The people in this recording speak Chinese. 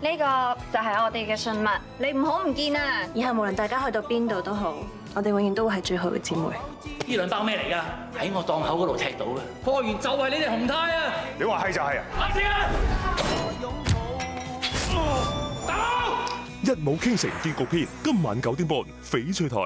呢个就系我哋嘅信物，你唔好唔见啊！以后无论大家去到边度都好，我哋永远都会系最好嘅姊妹。呢两包咩嚟噶？喺我档口嗰度踢到嘅，货源就系你哋红太啊！你话系就系啊！阿志啊！一舞倾城结局篇，今晚九点半，翡翠台。